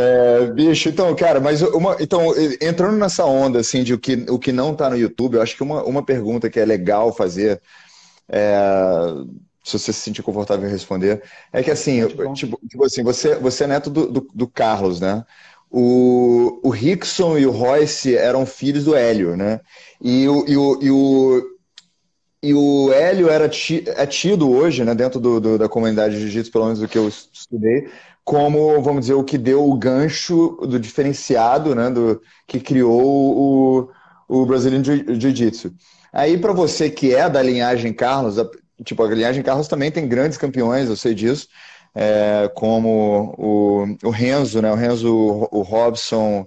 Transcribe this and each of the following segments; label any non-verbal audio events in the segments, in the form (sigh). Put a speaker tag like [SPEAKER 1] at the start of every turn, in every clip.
[SPEAKER 1] É, bicho, então, cara, mas uma, então, entrando nessa onda, assim, de o que, o que não tá no YouTube, eu acho que uma, uma pergunta que é legal fazer, é, se você se sentir confortável em responder, é que, assim, tipo, tipo assim, você, você é neto do, do, do Carlos, né? O, o Rickson e o Royce eram filhos do Hélio, né? E o, e o, e o, e o Hélio era é tido hoje, né, dentro do, do, da comunidade de jiu-jitsu, pelo menos do que eu estudei, como, vamos dizer, o que deu o gancho do diferenciado, né, do, que criou o, o Brazilian Jiu-Jitsu. Aí, para você que é da linhagem Carlos, a, tipo, a linhagem Carlos também tem grandes campeões, eu sei disso, é, como o, o Renzo, né, o Renzo, o Robson,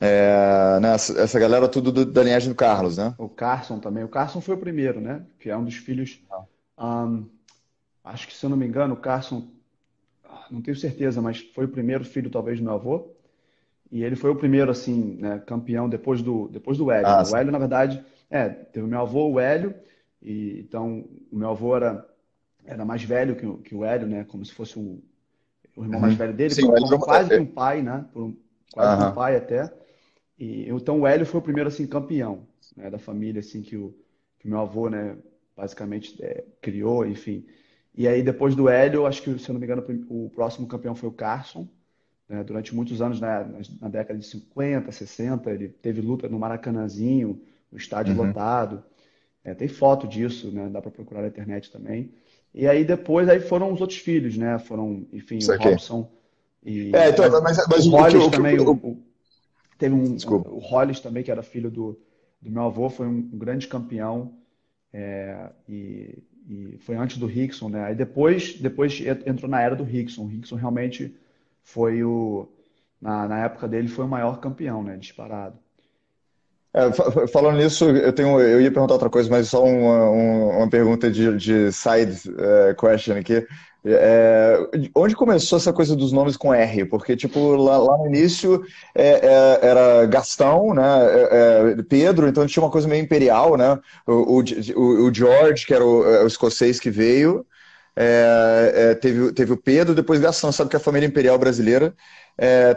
[SPEAKER 1] é, né, essa galera tudo do, da linhagem do Carlos, né?
[SPEAKER 2] O Carson também. O Carson foi o primeiro, né? Que é um dos filhos. Um, acho que, se eu não me engano, o Carson não tenho certeza, mas foi o primeiro filho, talvez, do meu avô. E ele foi o primeiro, assim, né, campeão depois do, depois do Hélio. Ah, o Hélio, na verdade, é, teve o meu avô, o Hélio, e então o meu avô era, era mais velho que, o, que o Hélio, né, como se fosse um, o irmão uhum. mais velho dele, Sim, por, quase que um pai, né, por um, quase uhum. um pai até. E, então o Hélio foi o primeiro, assim, campeão né, da família, assim, que o, que o meu avô, né, basicamente é, criou, enfim. E aí, depois do Hélio, acho que, se eu não me engano, o próximo campeão foi o Carson. Né? Durante muitos anos, né? na década de 50, 60, ele teve luta no Maracanãzinho, no estádio uhum. lotado. É, tem foto disso, né? dá para procurar na internet também. E aí, depois, aí foram os outros filhos, né? Foram, enfim, Isso o aqui. Robson e... É, então, mas, mas o Hollis também... O, o, teve um... Desculpa. O Hollis também, que era filho do, do meu avô, foi um grande campeão. É, e e foi antes do Rickson, né? Aí depois, depois entrou na era do Rickson. O Rickson realmente foi o. Na, na época dele, foi o maior campeão, né? Disparado.
[SPEAKER 1] É, falando nisso, eu tenho, eu ia perguntar outra coisa, mas só uma, uma pergunta de, de side uh, question aqui. É, onde começou essa coisa dos nomes com R? Porque, tipo, lá, lá no início é, é, era Gastão, né? É, é, Pedro, então tinha uma coisa meio imperial, né? O, o, o George, que era o, o, escocês que veio, teve, teve o Pedro, depois Gastão. Sabe que a família imperial brasileira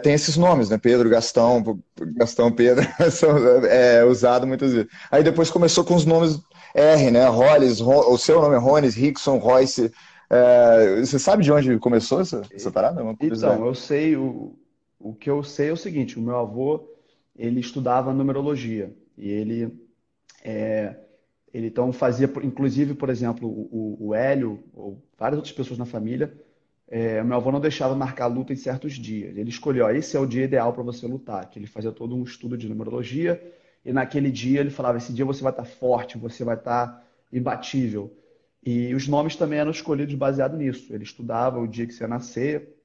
[SPEAKER 1] tem esses nomes, né? Pedro, Gastão, Gastão, Pedro, (laughs) são é, usado muitas vezes. Aí depois começou com os nomes R, né? Hollis, o seu nome é Rones, Rickson, Royce. É, você sabe de onde começou essa, essa parada?
[SPEAKER 2] então, eu sei, o, o que eu sei é o seguinte, o meu avô, ele estudava numerologia e ele, é, ele então fazia, inclusive, por exemplo, o, o Hélio, ou várias outras pessoas na família, é, o meu avô não deixava marcar luta em certos dias. Ele escolheu, ó, esse é o dia ideal para você lutar, que ele fazia todo um estudo de numerologia e naquele dia ele falava, esse dia você vai estar forte, você vai estar imbatível. E os nomes também eram escolhidos baseado nisso. Ele estudava o dia que você ia nascer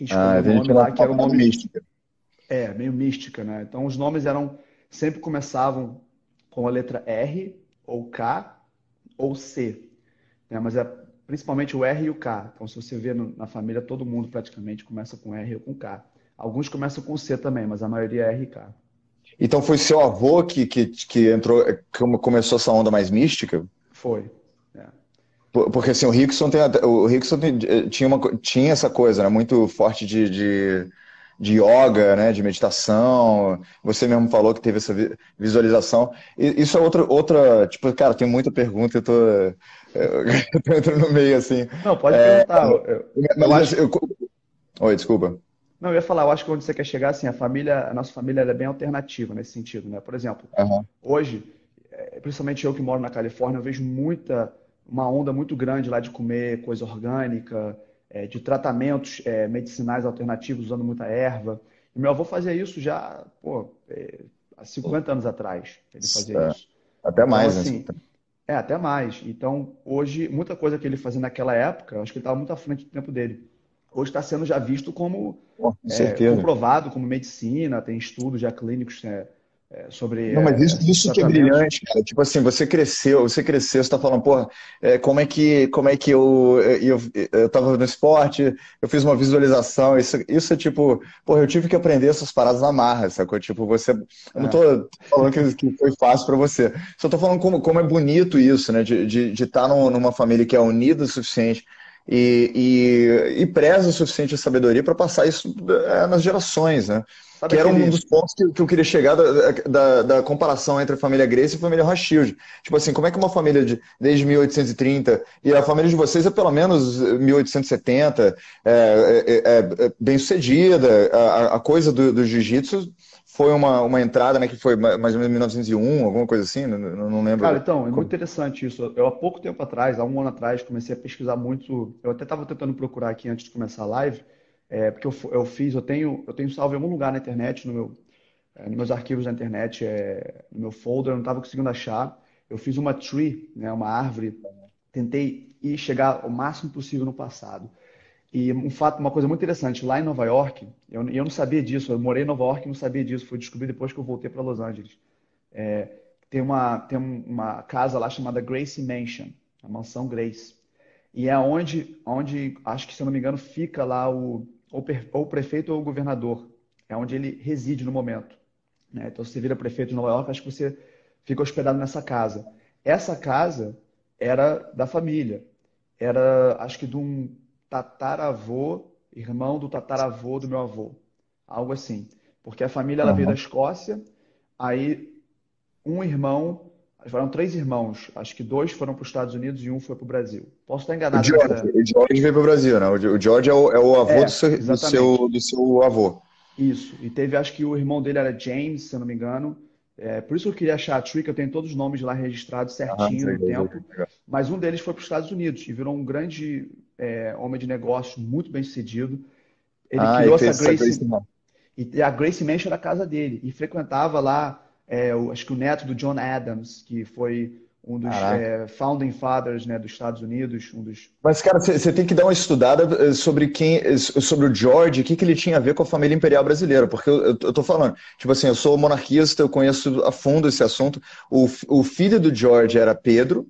[SPEAKER 2] e escolhia ah, o nome lá que era o nome mística. É, meio mística, né? Então os nomes eram sempre começavam com a letra R ou K ou C, né? Mas é principalmente o R e o K. Então se você vê no, na família todo mundo praticamente começa com R ou com K. Alguns começam com C também, mas a maioria é R e K.
[SPEAKER 1] Então foi seu avô que, que, que entrou, que começou essa onda mais mística?
[SPEAKER 2] Foi.
[SPEAKER 1] Porque assim, o Rickson, tem, o Rickson eh, tinha, uma, tinha essa coisa né, muito forte de, de, de yoga, né, de meditação. Você mesmo falou que teve essa visualização. E isso é outra, outra. Tipo, cara, tem muita pergunta, eu tô, eu (laughs) tô entrando no meio assim.
[SPEAKER 2] Não, pode é, perguntar.
[SPEAKER 1] Eu, eu, acho... Oi, desculpa.
[SPEAKER 2] Não, eu ia falar, eu acho que onde você quer chegar, assim, a família, a nossa família é bem alternativa nesse sentido, né? Por exemplo, uhum. hoje, eh, principalmente eu que moro na Califórnia, eu vejo muita uma onda muito grande lá de comer coisa orgânica, é, de tratamentos é, medicinais alternativos usando muita erva. E meu avô fazia isso já pô, é, há 50 anos atrás. Ele fazia isso.
[SPEAKER 1] Até então, mais, né?
[SPEAKER 2] assim, né? É, até mais. Então, hoje, muita coisa que ele fazia naquela época, acho que ele estava muito à frente do tempo dele. Hoje está sendo já visto como é, comprovado como medicina, tem estudos já clínicos é, é, sobre.
[SPEAKER 1] Não, mas isso, é, isso que é brilhante, cara. Tipo assim, você cresceu, você cresceu, você tá falando, porra, é, como é que, como é que eu, eu, eu tava no esporte, eu fiz uma visualização, isso, isso é tipo, porra, eu tive que aprender essas paradas na marra, sacou? Tipo, você. Eu não tô falando que, que foi fácil para você. Só tô falando como, como é bonito isso, né? De estar de, de tá numa família que é unida o suficiente e, e, e preza o suficiente sabedoria para passar isso é, nas gerações, né? Sabe que era um dos pontos que, que eu queria chegar da, da, da, comparação entre a família Grace e a família Rothschild. Tipo assim, como é que uma família de, desde 1830 e a família de vocês é pelo menos 1870, é, é, é, é bem sucedida, a, a coisa do, do jiu-jitsu foi uma, uma entrada, né, que foi mais ou menos 1901, alguma coisa assim, não, não lembro.
[SPEAKER 2] Cara, então, é muito interessante isso. Eu, há pouco tempo atrás, há um ano atrás, comecei a pesquisar muito. Eu até estava tentando procurar aqui antes de começar a live, é, porque eu, eu fiz, eu tenho, eu tenho salvo em algum lugar na internet, no meu, é, nos meus arquivos da internet, é, no meu folder, eu não estava conseguindo achar. Eu fiz uma tree, né, uma árvore, tentei ir chegar o máximo possível no passado. E um fato, uma coisa muito interessante, lá em Nova York, eu, eu não sabia disso, eu morei em Nova York e não sabia disso, fui descobrir depois que eu voltei para Los Angeles. É, tem uma, tem uma casa lá chamada Gracie Mansion, a mansão Grace. E é onde, onde, acho que se eu não me engano, fica lá o, ou, prefeito ou governador. É onde ele reside no momento. Né? Então, se você vira prefeito de Nova York, acho que você fica hospedado nessa casa. Essa casa era da família. Era, acho que de um tataravô, irmão do tataravô do meu avô. Algo assim. Porque a família ela veio da Escócia, aí um irmão, foram três irmãos, acho que dois foram para os Estados Unidos e um foi para o Brasil. Posso estar enganado.
[SPEAKER 1] O George, nessa... o George veio para o Brasil, né? O George é o, é o avô é, do, seu, do, seu, do seu avô.
[SPEAKER 2] Isso. E teve, acho que o irmão dele era James, se eu não me engano. É, por isso que eu queria achar a que eu tenho todos os nomes lá registrados certinho ah, no tempo. Mas um deles foi para os Estados Unidos e virou um grande é, homem de negócio, muito bem sucedido. Ele ah, criou essa Grace. Grace e a Grace Mansion era a casa dele. E frequentava lá, é, o, acho que o neto do John Adams, que foi um dos é, founding fathers né, dos Estados Unidos, um dos.
[SPEAKER 1] Mas cara, você tem que dar uma estudada eh, sobre quem, eh, sobre o George, o que, que ele tinha a ver com a família imperial brasileira, porque eu, eu, eu tô falando, tipo assim, eu sou monarquista, eu conheço a fundo esse assunto. O, o filho do George era Pedro,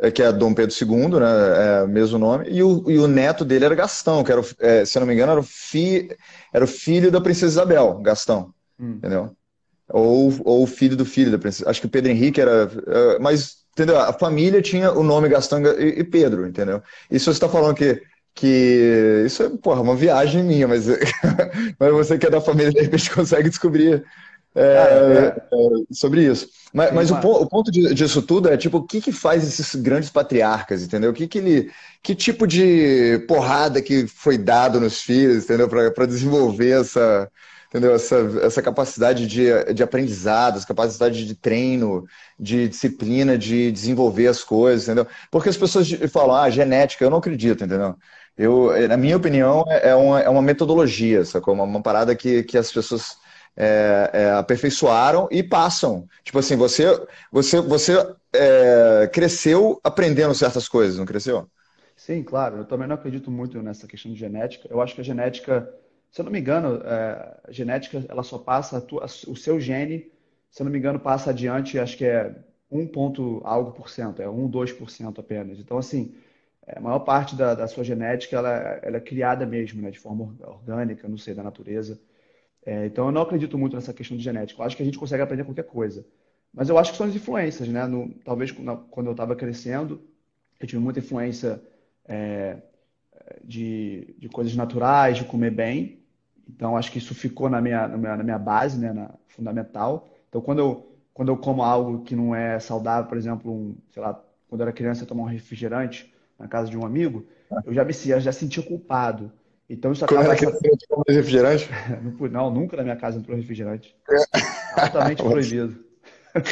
[SPEAKER 1] eh, que é Dom Pedro II, né, é mesmo nome, e o, e o neto dele era Gastão, que era, é, se eu não me engano, era o, fi, era o filho da princesa Isabel, Gastão, hum. entendeu? Ou, ou o filho do filho da princesa. Acho que o Pedro Henrique era. Mas entendeu? A família tinha o nome Gastão e, Pedro, entendeu? E se você está falando que, que isso é porra, uma viagem minha, mas, (laughs) mas você que é da família, de repente consegue descobrir é, é. É, sobre isso. Mas, mas o, o, ponto disso tudo é tipo, o que, que faz esses grandes patriarcas, entendeu? O que, que ele. Que tipo de porrada que foi dado nos filhos, entendeu? Para desenvolver essa, entendeu? Essa, essa capacidade de, de aprendizado, essa capacidade de treino, de disciplina, de desenvolver as coisas, entendeu? Porque as pessoas falam, ah, genética, eu não acredito, entendeu? Eu, na minha opinião, é, é uma, é uma metodologia, sacou? Uma, uma parada que, que as pessoas é, é, aperfeiçoaram e passam. Tipo assim, você, você, você é, cresceu aprendendo certas coisas, não cresceu?
[SPEAKER 2] Sim, claro. Eu também não acredito muito nessa questão de genética. Eu acho que a genética se eu não me engano, é, a genética ela só passa tua, o seu gene, se eu não me engano, passa adiante, acho que é 1 ponto algo por cento, é 1, 2% apenas. Então, assim, é, a maior parte da, da sua genética ela, ela, é criada mesmo, né, de forma orgânica, não sei, da natureza. É, então, eu não acredito muito nessa questão de genética. Eu acho que a gente consegue aprender qualquer coisa. Mas eu acho que são as influências, né? No, talvez quando eu estava crescendo, eu tive muita influência é, de, de coisas naturais, de comer bem. Então, acho que isso ficou na minha, na minha, na minha base, né, na fundamental. Então, quando eu, quando eu como algo que não é saudável, por exemplo, um, sei lá, quando eu era criança, eu tomava um refrigerante na casa de um amigo, eu já me eu já sentia culpado. Então isso acaba.
[SPEAKER 1] Como era que refrigerante? (laughs)
[SPEAKER 2] não, não, nunca na minha casa entrou refrigerante. É. Altamente (laughs) proibido. (laughs)